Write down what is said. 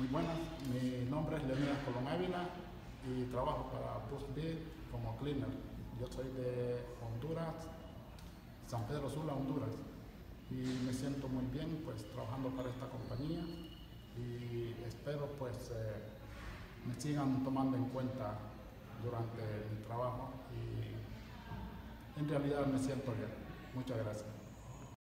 Muy buenas, mi nombre es Leonidas Colón Ávila y trabajo para B como cleaner. Yo soy de Honduras, San Pedro Sula, Honduras, y me siento muy bien pues trabajando para esta compañía y espero pues eh, me sigan tomando en cuenta durante mi trabajo y en realidad me siento bien. Muchas gracias.